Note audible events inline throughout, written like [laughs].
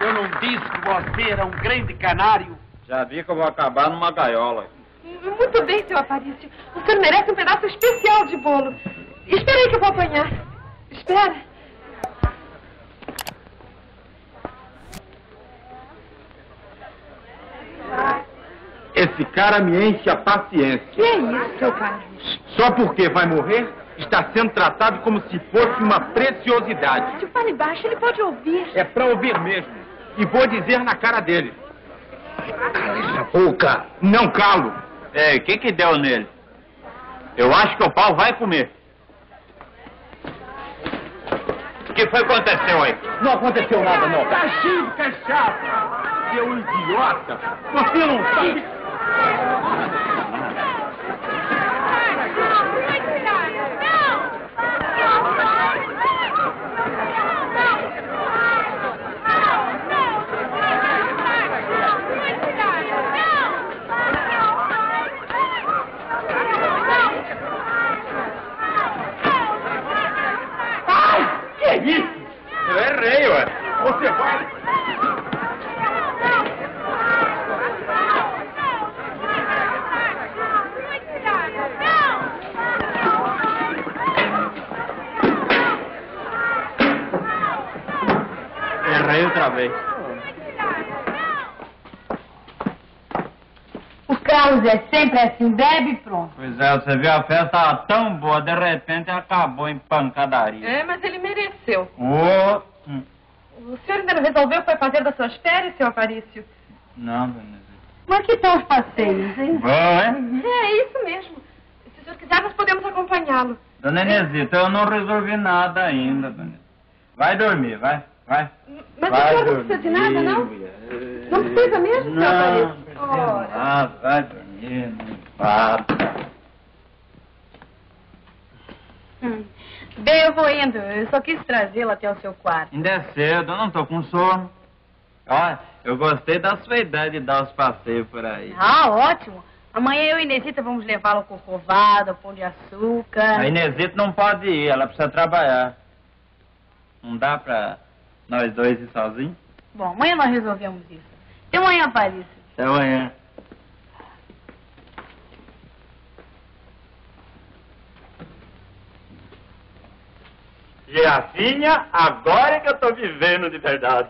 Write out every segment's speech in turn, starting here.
Eu não disse que você era um grande canário. Já vi que eu vou acabar numa gaiola. Muito bem, seu Aparício. O senhor merece um pedaço especial de bolo. Espera aí que eu vou apanhar. Espera. Esse cara me enche a paciência. Que é isso, seu Carlos? Só porque vai morrer, está sendo tratado como se fosse uma preciosidade. Se fale baixo, ele pode ouvir. É pra ouvir mesmo. E vou dizer na cara dele. Cala essa boca. Não calo. É, o que que deu nele? Eu acho que o pau vai comer. O que foi que aconteceu aí? Não aconteceu nada, não. Tá cheio de cachaça. Seu idiota. Você não sabe... Ai, que é isso? Eu errei, ué. Você vai... Errei outra vez. O Carlos é sempre assim, bebe e pronto. Pois é, você viu a festa tava tão boa, de repente acabou em pancadaria. É, mas ele mereceu. Ô, hum, O senhor ainda não resolveu o que vai fazer das suas férias, seu Aparício? não, dona Mas que tal os passeios, hein? Bom, hein? É, isso mesmo. Se o senhor quiser, nós podemos acompanhá-lo. Dona Inesita, eu não resolvi nada ainda, dona Inesita. Vai dormir, vai, vai. Mas vai o senhor não precisa de nada, não? mulher. Não precisa mesmo, seu Não, Aparício? não precisa nada, vai dormir, não bata. Hum. Bem, eu vou indo. Eu só quis trazê-lo até o seu quarto. Ainda é cedo, eu não tô com sono. Olha, eu gostei da sua ideia de dar os passeios por aí. Ah, ótimo. Amanhã eu e Inesita vamos levá-lo ao corcovado, ao pão de açúcar. A Inesita não pode ir, ela precisa trabalhar. Não dá pra nós dois ir sozinhos? Bom, amanhã nós resolvemos isso. Até amanhã, Paris. Até amanhã. Girafinha, agora é que eu tô vivendo de verdade.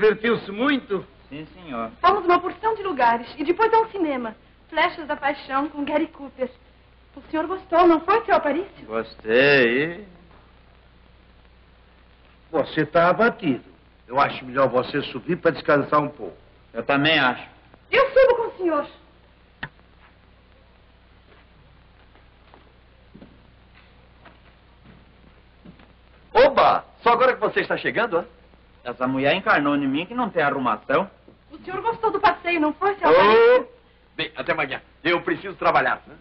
Divertiu-se muito? Sim, senhor. Fomos uma porção de lugares. E depois a um cinema. Flechas da Paixão com Gary Cooper. O senhor gostou, não foi, seu Aparício? Gostei. Você está abatido. Eu acho melhor você subir para descansar um pouco. Eu também acho. Eu subo com o senhor. Oba! Só agora que você está chegando, hã? Essa mulher encarnou em mim que não tem arrumação. O senhor gostou do passeio, não foi, seu Aparício? Oh. Bem, até amanhã. Eu preciso trabalhar. né?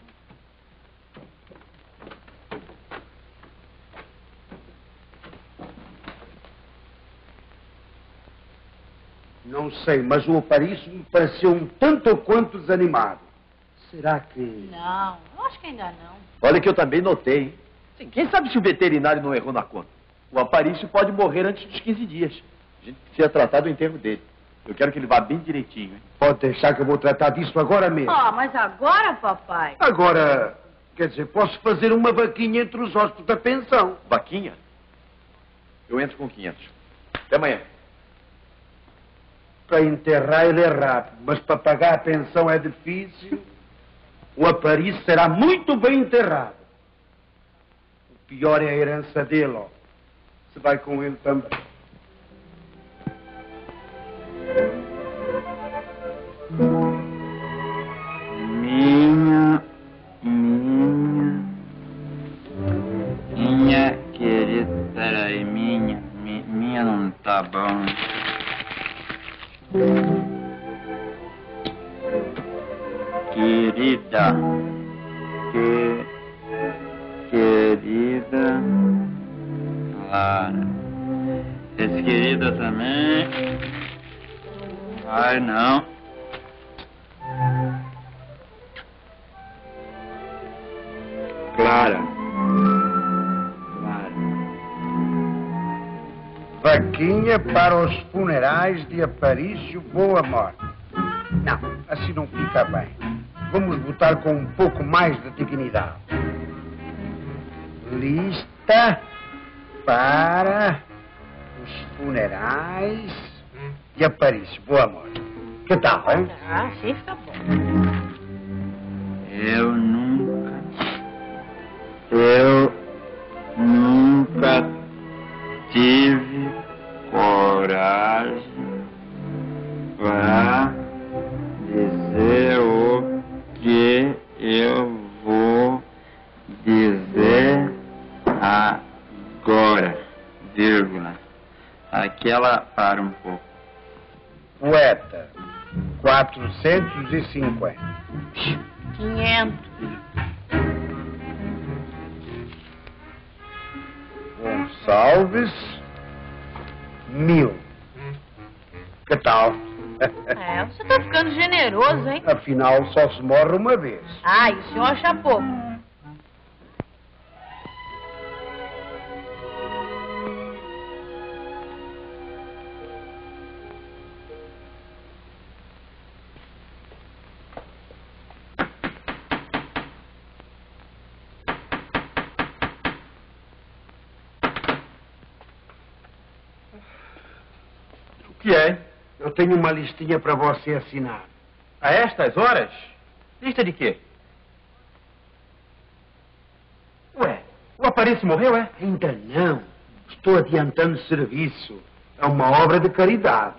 Não sei, mas o Aparício me pareceu um tanto quanto desanimado. Será que... Não, eu acho que ainda não. Olha que eu também notei. hein? Sim, quem sabe se o veterinário não errou na conta? O Aparício pode morrer antes dos 15 dias. A gente precisa tratar do enterro dele. Eu quero que ele vá bem direitinho, hein? Pode deixar que eu vou tratar disso agora mesmo. Ah, mas agora, papai? Agora, quer dizer, posso fazer uma vaquinha entre os hóspedes da pensão. Vaquinha? Eu entro com 500. Até amanhã. Para enterrar ele é rápido, mas para pagar a pensão é difícil. O Aparício será muito bem enterrado. O pior é a herança dele, ó. Você vai com ele também. Tá bom. Querida, que, querida, Clara, esse querida também, ai não. Vaquinha para os funerais de Aparício Boa Morte. Não, assim não fica bem. Vamos botar com um pouco mais de dignidade. Lista para os funerais de Aparício Boa Morte. Que tal, hein? Ah, assim fica bom. Eu nunca. Eu nunca tive coragem para dizer o que eu vou dizer agora, vírgula. Aquela para um pouco. Poeta, 450. 500. Gonçalves, mil. Que tal? É, você tá ficando generoso, hein? Afinal, só se morre uma vez. Ah, e o senhor acha pouco. O que é? Eu tenho uma listinha para você assinar. A estas horas? Lista de quê? Ué, o Aparício morreu, é? Ainda não. Estou adiantando serviço. É uma obra de caridade.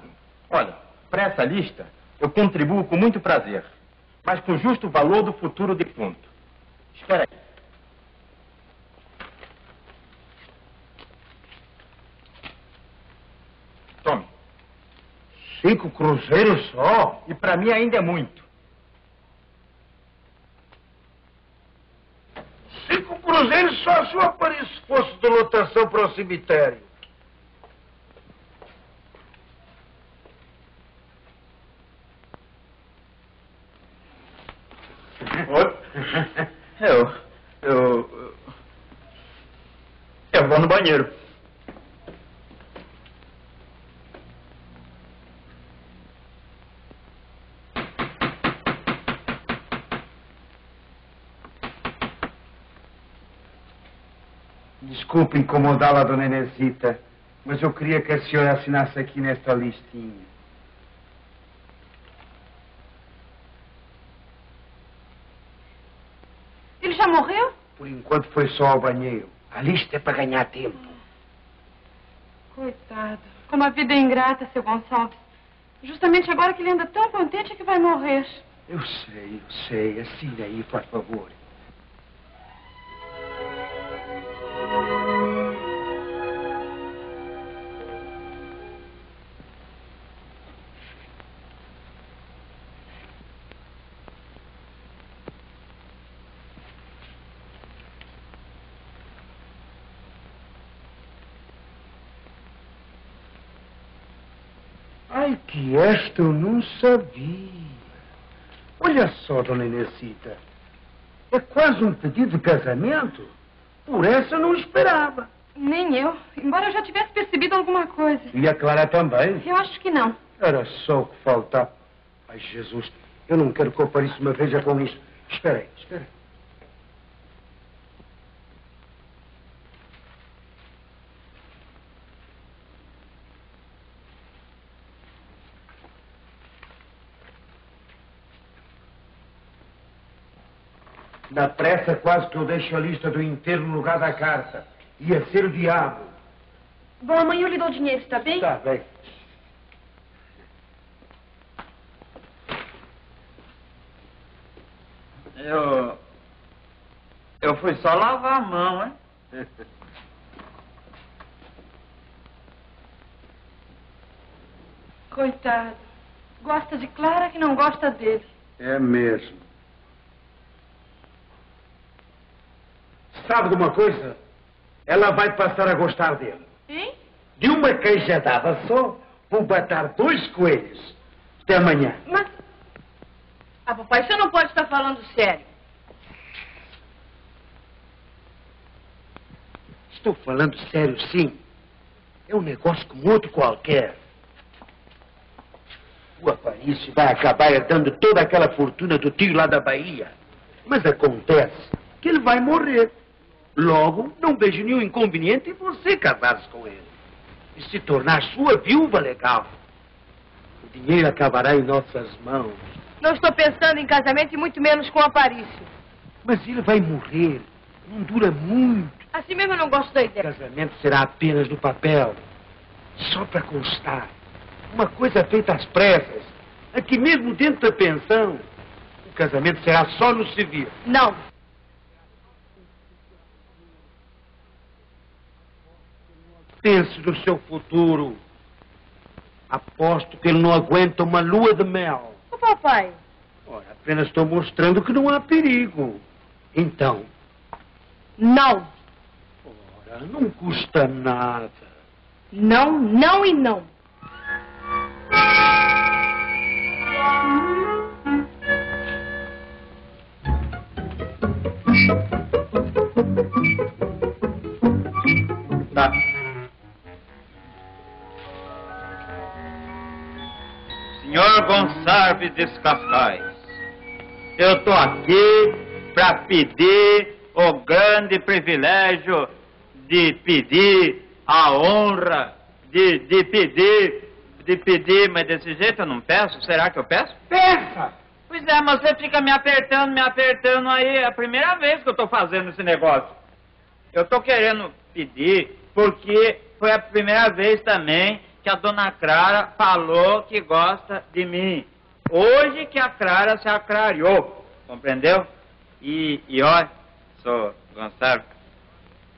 Olha, para essa lista, eu contribuo com muito prazer, mas com justo valor do futuro defunto. Espera aí. Cinco cruzeiros só? E para mim ainda é muito. todos eles, só se o Aparício fosse de lotação para o cemitério. Eu. Eu vou no banheiro. Desculpe incomodá-la, dona Inesita, mas eu queria que a senhora assinasse aqui nesta listinha. Ele já morreu? Por enquanto foi só ao banheiro. A lista é para ganhar tempo. Coitado. Como a vida é ingrata, seu Gonçalves. Justamente agora que ele anda tão contente é que vai morrer. Eu sei, eu sei. Assine aí, por favor. Ai, que esta eu não sabia. Olha só, dona Inesita. É quase um pedido de casamento. Por essa eu não esperava. Nem eu. Embora eu já tivesse percebido alguma coisa. E a Clara também. Eu acho que não. Era só o que faltava. Ai, Jesus, eu não quero que o Aparício me veja com isto. Espera aí, espera aí. Na pressa, quase que eu deixo a lista do inteiro no lugar da carta. Ia ser o diabo. Bom, amanhã eu lhe dou o dinheiro, está bem? Tá bem. Eu. Eu fui só lavar a mão, hein? [laughs] Coitado. Gosta de Clara que não gosta dele. É mesmo. Sabe de uma coisa? Ela vai passar a gostar dele. Hein? De uma queijadada só, vou matar dois coelhos. Até amanhã. Mas Ah, papai, você não pode estar falando sério. Estou falando sério, sim. É um negócio como outro qualquer. O Aparício vai acabar herdando toda aquela fortuna do tio lá da Bahia. Mas acontece que ele vai morrer. Logo, não vejo nenhum inconveniente em você casar-se com ele. E se tornar sua viúva legal. O dinheiro acabará em nossas mãos. Não estou pensando em casamento e muito menos com o Aparício. Mas ele vai morrer. Não dura muito. Assim mesmo eu não gosto da O ideia. casamento será apenas no papel. Só para constar. Uma coisa feita às pressas. Aqui mesmo dentro da pensão. O casamento será só no civil. Não. Pense no seu futuro. Aposto que ele não aguenta uma lua de mel. Ô, papai. Ora, apenas estou mostrando que não há perigo. Então, Não. ora, não custa nada. Não, não e não. Gonçalves de Cascais, eu estou aqui para pedir o grande privilégio de pedir a honra de, de pedir, de pedir, mas desse jeito eu não peço? Será que eu peço? Peça! Pois é, mas você fica me apertando, me apertando aí. É a primeira vez que eu estou fazendo esse negócio. Eu estou querendo pedir porque foi a primeira vez também que a dona Clara falou que gosta de mim. Hoje que a Clara se aclarou, compreendeu? E, e olha, sou Gonçalo,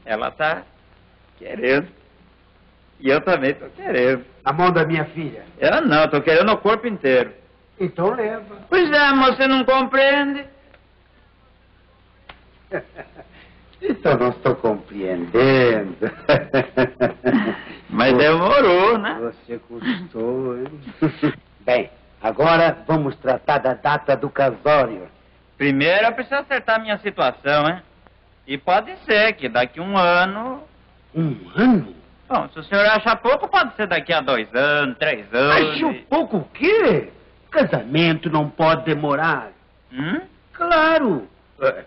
ela tá querendo. E eu também estou querendo. Na mão da minha filha. Eu não, estou querendo o corpo inteiro. Então leva. Pois é, mas você não compreende. [laughs] Então não estou compreendendo. [laughs] Mas demorou, né? Você custou, hein? [laughs] Bem, agora vamos tratar da data do casório. Primeiro eu preciso acertar a minha situação, hein? E pode ser que daqui um ano. Um ano? Bom, se o senhor acha pouco, pode ser daqui a dois anos, três anos. Acho pouco o quê? Casamento não pode demorar. Hum? Claro. É,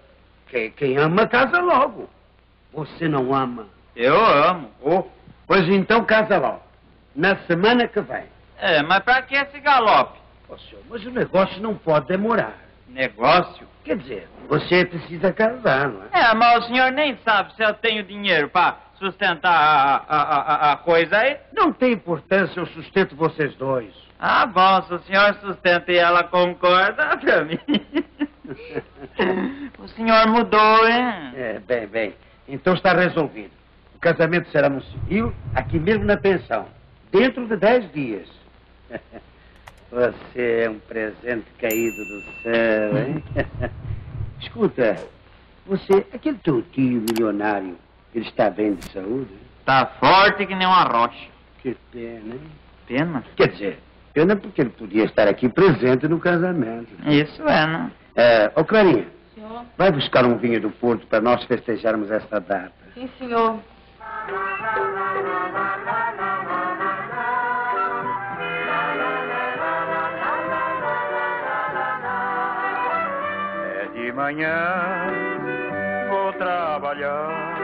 Quem, quem ama, casa logo. Você não ama. Eu amo. Oh, pois então casa logo. Na semana que vem. É, mas pra que esse galope? Ô, senhor, mas o negócio não pode demorar. Negócio? Quer dizer, você precisa casar, não é? É, mas o senhor nem sabe se eu tenho dinheiro pra sustentar a, a, a, a coisa aí. Não tem importância, eu sustento vocês dois. Ah, bom, se o senhor sustenta e ela concorda, [laughs] pra mim. [laughs] o senhor mudou, hein? É, bem, bem. Então está resolvido. O casamento será no civil, aqui mesmo na pensão. Dentro de dez dias. [laughs] Você é um presente caído do céu, hein? [laughs] Escuta, você, aquele teu tio milionário, ele está bem de saúde? Tá forte que nem uma rocha. Que pena, hein? Pena? Quer dizer, pena porque ele podia estar aqui presente no casamento. Isso é, né? É, ô Clarinha, Senhor? vai buscar um vinho do Porto para nós festejarmos esta data. Sim, senhor. Manhã, vou trabalhar.